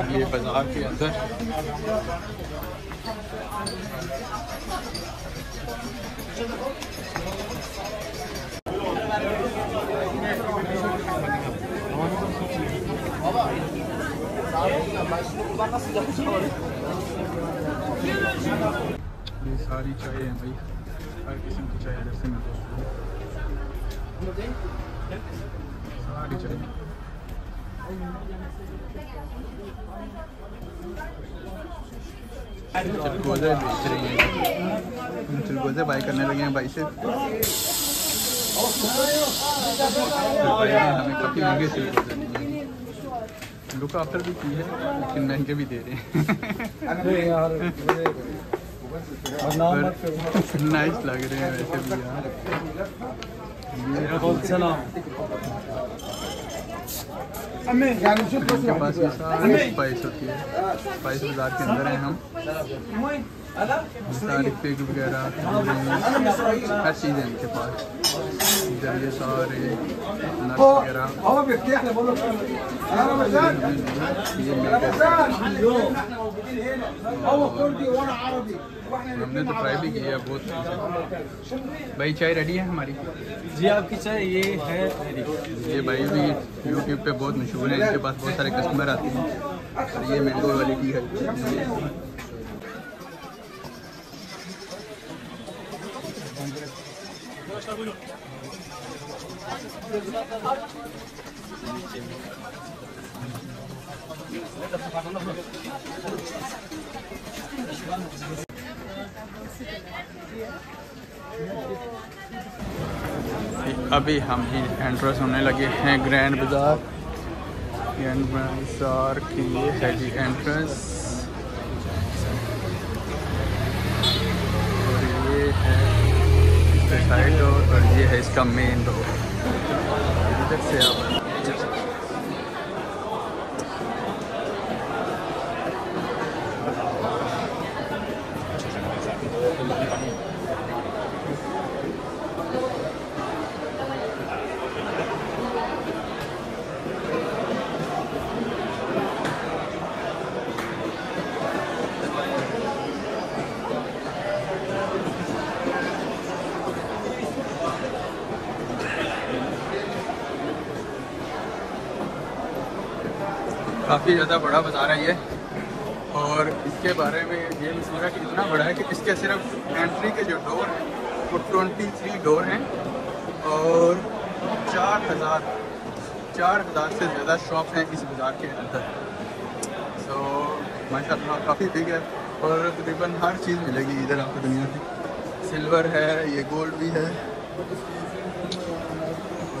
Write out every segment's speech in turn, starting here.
یہ بازار کے اندر یہ ساری چائے ہیں بھائی ہر قسم کی چائے جیسے میں ساری چائے چلگوزے بیچ رہی ہیں ہم چلگوزے بائی کرنے لگے ہیں بھائی سے۔ ہمیں کافی مہنگے چلگوزے دیے لک آفٹر بھی کی ہے لیکن مہنگے بھی دے رہے ہیں۔ نائس لگ رہے ہیں ویسے بھی یار۔ ان کے پاس یہ ساری اسپائس ہوتی ہے۔ اسپائس بازار کے اندر ہیں ہم۔ ساری پیگ وغیرہ ہر چیز ہے ان کے پاس۔ ادھر یہ سارے وغیرہ۔ یہ ہم نے تو ٹرائی بھی کیا ہے بہت بھائی چائے ریڈی ہے ہماری? جی آپ کی چائے یہ ہے یہ بھائی بھی یوٹیوب پہ بہت مشہور ہیں ان کے پاس بہت سارے کسٹمر آتے ہیں۔ اور یہ مینگو والی ٹی ہے۔ ابھی ہم ہی انٹرس ہونے لگے ہیں گرینڈ بازار گرینڈ بازار کی یہ ہے جی انٹرنس اور یہ ہے اس کا سائڈ ڈور اور یہ ہے اس کا مین ڈور ادھر سے آپ کافی زیادہ بڑا بازار ہے یہ۔ اور اس کے بارے میں یہ مسئلہ کہ اتنا بڑا ہے کہ اس کے صرف انٹری کے جو ڈور ہیں، وہ ٹونٹی تھری ڈور ہیں۔ اور چار ہزار چار ہزار سے زیادہ شاپ ہیں اس بازار کے اندر۔ سو ماشاء اللہ کافی بگ ہے۔ اور تقریباً ہر چیز ملے گی ادھر آپ کو دنیا کی۔ سلور ہے، یہ گولڈ بھی ہے۔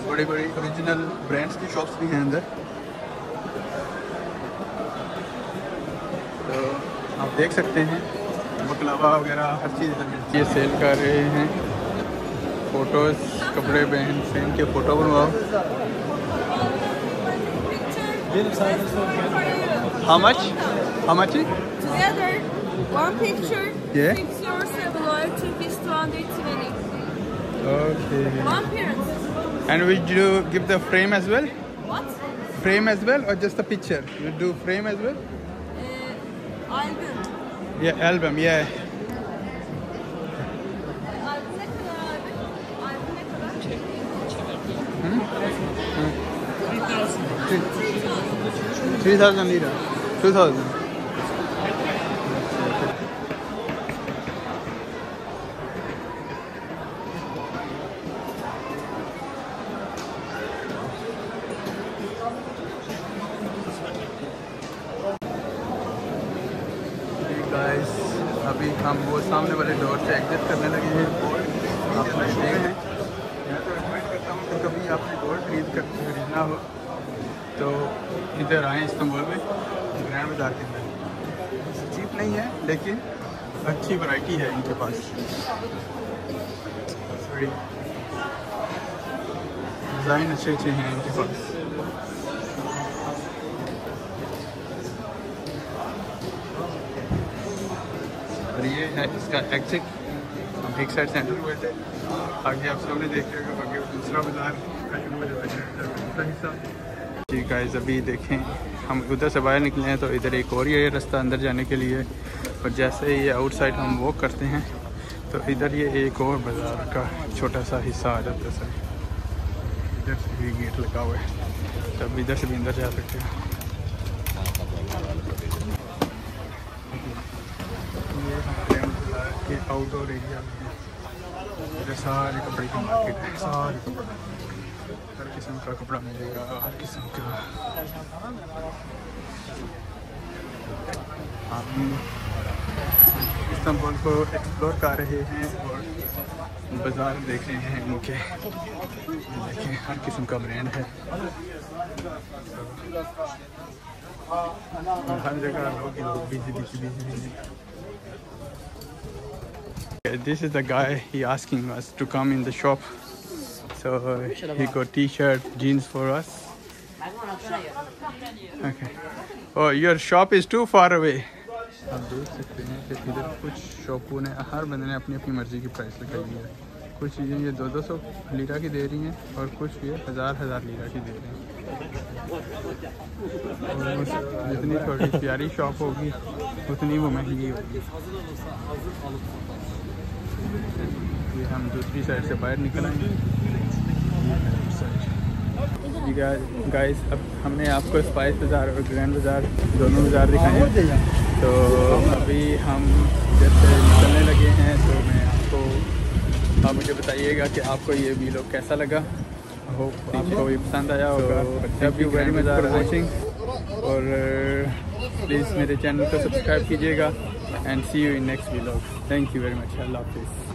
بڑی بڑی اوریجنل برانڈس کی شاپس بھی ہیں اندر تو آپ دیکھ سکتے ہیں بکلاوا وغیرہ ہر چیز ادھر ملتی ہے سیل کر رہے ہیں فوٹوز کپڑے پہن سیم کے photo بنواؤ how much how much Together, one picture, Yeah. six euros and below, two is 220. Okay One parent. And which do the frame as well What? Frame as well اور just the picture you do frame as well Uh, album. یہ Yeah, album, yeah. Hmm? Hmm. 3,000 lira. 2,000. ہم وہ سامنے والے ڈور سے exit کرنے لگے ہیں۔ آپ نے دیکھ ہیں میں تو ریکمینڈ کرتا ہوں کہ کبھی آپ نے گولڈ خرید کر خریدنا ہو تو ادھر آئیں استنبول میں، گرینڈ بازار کے۔ اندر چیپ نہیں ہے، لیکن اچھی ورائٹی ہے ان کے پاس۔ ڈیزائن اچھے اچھے ہیں ان کے پاس۔ اور یہ ہے اس کا ایگزٹ ہم ایک سائڈ سینٹر میں بیٹھے۔ آگے آپ سب نے دیکھ لیا کہ آگے دوسرا بازار کا ہے حصہ۔ جی گائز ابھی دیکھیں۔ ہم ادھر سے باہر نکلے ہیں تو ادھر ایک اور یہ رستہ اندر جانے کے لیے۔ اور جیسے یہ آؤٹ سائڈ ہم واک کرتے ہیں، تو ادھر یہ ایک اور بازار کا چھوٹا سا حصہ آ جاتا ہے۔ سر ادھر سے بھی گیٹ لگا ہوا ہے۔ تو اب ادھر سے بھی اندر جا سکتے ہیں۔ یہ آؤٹ ڈور ایریا میں سارے کپڑے کی مارکیٹ ہے سارے کپڑے ہر قسم کا کپڑا ملے گا ہر قسم کا ہم استنبول کو ایکسپلور کر رہے ہیں اور بازار دیکھ رہے ہیں ان کے دیکھیں ہر قسم کا برانڈ ہے ہر جگہ لوگ ہی لوگ busy busy This is the guy he asking us to come in the shop. So he got t-shirt, jeans for us. Okay. Oh, your shop is too far away. آپ دیکھ سکتے ہیں کہ ادھر کچھ شاپوں نے ہر بندے نے اپنی اپنی مرضی کی پرائس لگائی ہے کچھ چیزیں یہ دو دو سو لیرہ کی دے رہی ہیں اور کچھ یہ ہزار ہزار لیرہ کی دے رہے ہیں اور جتنی چھوٹی پیاری شاپ ہوگی اتنی وہ مہنگی ہوگی ہم دوسری سائڈ سے باہر نکل آئیں۔ گے جی گائز اب ہم نے آپ کو اسپائس بازار اور گرینڈ بازار دونوں بازار دکھائے ہیں۔ تو ابھی ہم جیسے نکلنے لگے ہیں تو میں آپ کو آپ مجھے بتائیے گا کہ آپ کو یہ ویلوگ کیسا لگا۔ ہوپ آپ کو یہ پسند آیا ہوگا۔ Thank you very much for watching اور پلیز میرے چینل کو سبسکرائب کیجیے گا۔ And see you in next vlog thank you very much اللہ حافظ۔